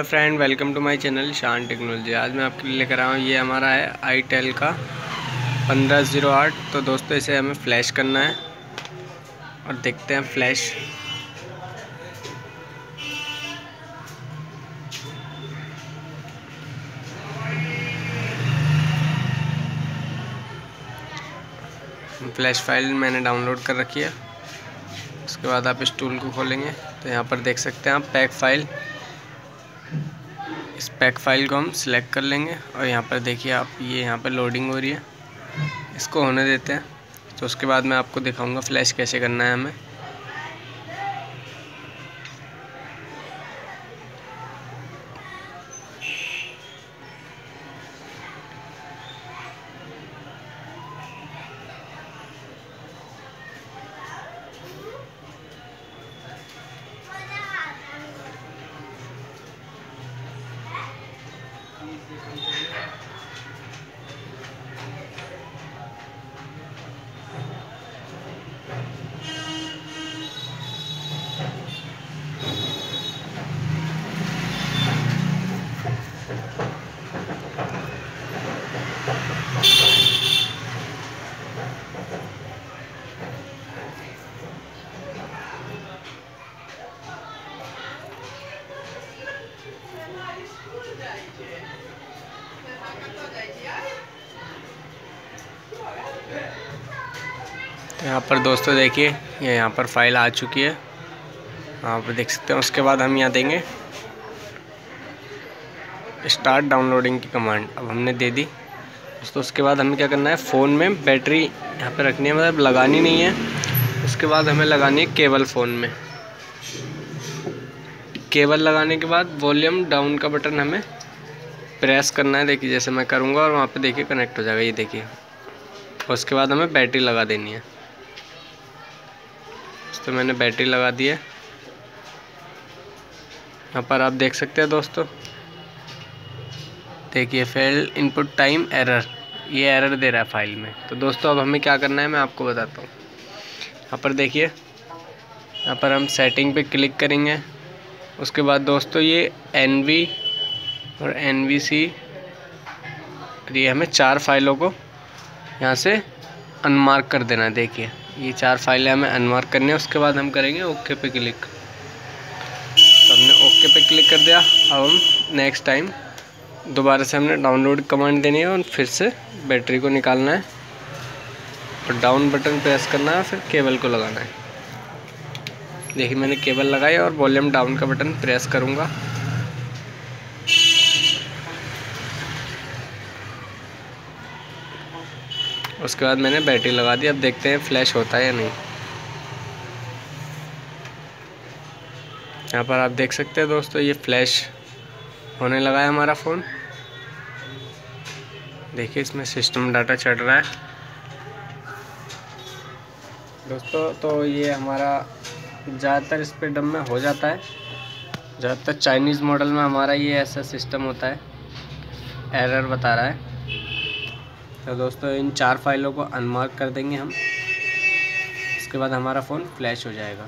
Friend welcome to my channel Shan technology आज मैं आपके लिए लेकर आया हूँ, ये हमारा है आई टेल का पंद्रह ज़ीरो आठ। तो दोस्तों, इसे हमें फ्लैश करना है और देखते हैं फ्लैश फ्लैश फ़ाइल मैंने डाउनलोड कर रखी है। उसके बाद आप इस टूल को खोलेंगे। तो यहाँ पर देख सकते हैं आप पैक फ़ाइल पैक फ़ाइल को हम सिलेक्ट कर लेंगे और यहाँ पर देखिए आप, ये यहाँ पर लोडिंग हो रही है। इसको होने देते हैं। तो उसके बाद मैं आपको दिखाऊँगा फ्लैश कैसे करना है हमें। यहाँ पर दोस्तों देखिए, ये यहाँ पर फ़ाइल आ चुकी है। आप देख सकते हैं, उसके बाद हम यहाँ देंगे। स्टार्ट डाउनलोडिंग की कमांड अब हमने दे दी। दोस्तों, उसके बाद हमें क्या करना है? फ़ोन में बैटरी यहाँ पे रखनी है मतलब लगानी नहीं है। उसके बाद हमें लगानी है केबल फ़ोन में। केबल लगाने के बाद वॉल्यूम डाउन का बटन हमें प्रेस करना है, देखिए जैसे मैं करूँगा और वहाँ पे देखिए कनेक्ट हो जाएगा, ये देखिए। उसके बाद हमें बैटरी लगा देनी है। तो मैंने बैटरी लगा दी है। यहाँ पर आप देख सकते हैं दोस्तों। देखिए फेल इनपुट टाइम एरर ये एरर दे रहा है फ़ाइल में। तो दोस्तों, अब हमें क्या करना है, मैं आपको बताता हूँ। यहाँ पर देखिए, यहाँ पर हम सेटिंग पे क्लिक करेंगे। उसके बाद दोस्तों ये एनवी और NVC ये हमें चार फाइलों को यहाँ से अनमार्क कर देना है। देखिए, ये चार फाइलें हमें अनमार्क करनी है, उसके बाद हम करेंगे ओके पे क्लिक तो हमने ओके पे क्लिक कर दिया। अब हम नेक्स्ट टाइम दोबारा से हमने डाउनलोड कमांड देनी है और फिर से बैटरी को निकालना है। और डाउन बटन प्रेस करना है फिर केबल को लगाना है। देखिए, मैंने केबल लगाई और वॉल्यूम डाउन का बटन प्रेस करूँगा। उसके बाद मैंने बैटरी लगा दी, अब देखते हैं फ्लैश होता है या नहीं। यहाँ पर आप देख सकते हैं दोस्तों, ये फ्लैश होने लगा है हमारा फ़ोन। देखिए, इसमें सिस्टम डाटा चढ़ रहा है। दोस्तों तो ये हमारा ज़्यादातर इस पर डम में हो जाता है। ज़्यादातर चाइनीज़ मॉडल में हमारा ये ऐसा सिस्टम होता है। एरर बता रहा है। तो दोस्तों, इन चार फाइलों को अनमार्क कर देंगे हम। इसके बाद हमारा फ़ोन फ्लैश हो जाएगा।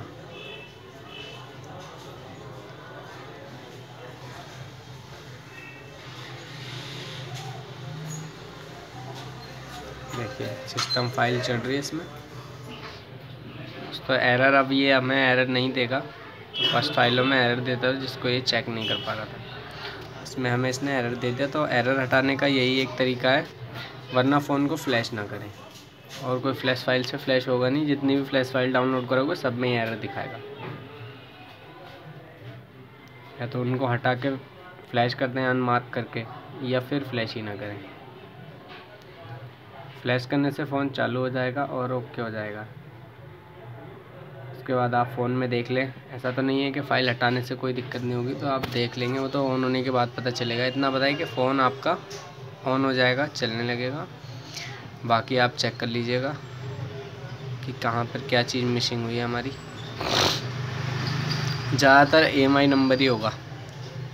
देखिए सिस्टम फ़ाइल चल रही है इसमें। तो एरर अब ये हमें एरर नहीं देगा। तो फ़र्स्ट फाइलों में एरर देता है, जिसको ये चेक नहीं कर पा रहा था। इसमें हमें इसने एरर दे दिया तो एरर हटाने का यही एक तरीका है। वरना फ़ोन को फ्लैश ना करें। और कोई फ्लैश फ़ाइल से फ्लैश होगा नहीं, जितनी भी फ्लैश फ़ाइल डाउनलोड करोगे, सब में ही एरर दिखाएगा। या तो उनको हटा के फ्लैश कर दें अनमार्क करके, या फिर फ्लैश ही ना करें। फ्लैश करने से फ़ोन चालू हो जाएगा और ओके हो जाएगा। उसके बाद आप फ़ोन में देख लें। ऐसा तो नहीं है कि फ़ाइल हटाने से कोई दिक्कत नहीं होगी तो आप देख लेंगे। वो तो ऑन होने के बाद पता चलेगा। इतना बताइए कि फ़ोन आपका ऑन हो जाएगा, चलने लगेगा। बाकी आप चेक कर लीजिएगा कि कहाँ पर क्या चीज़ मिसिंग हुई है हमारी। ज़्यादातर ई नंबर ही होगा।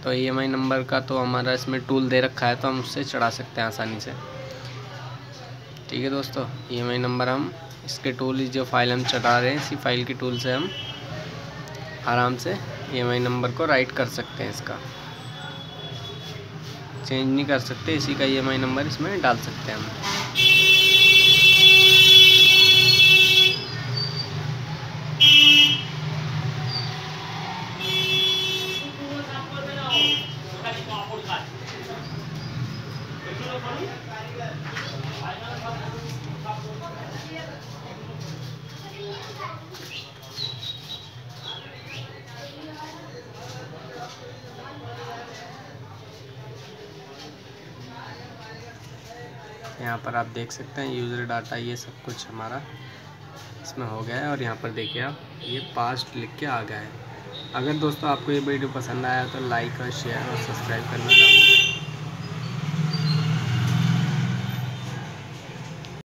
तो ई नंबर का तो हमारा इसमें टूल दे रखा है तो हम उससे चढ़ा सकते हैं आसानी से। ठीक है दोस्तों ई नंबर हम इसके टूल जो फ़ाइल हम चटा रहे हैं, इसी फ़ाइल के टूल से हम आराम से ई नंबर को राइट कर सकते हैं इसका। चेंज नहीं कर सकते, इसी का ई नंबर इसमें डाल सकते हैं हम। यहाँ पर आप देख सकते हैं यूज़र डाटा ये सब कुछ हमारा इसमें हो गया है और यहाँ पर देखिए आप, ये पास्ट लिख के आ गया है। अगर दोस्तों आपको ये वीडियो पसंद आया तो लाइक और शेयर और सब्सक्राइब करना ना भूलें।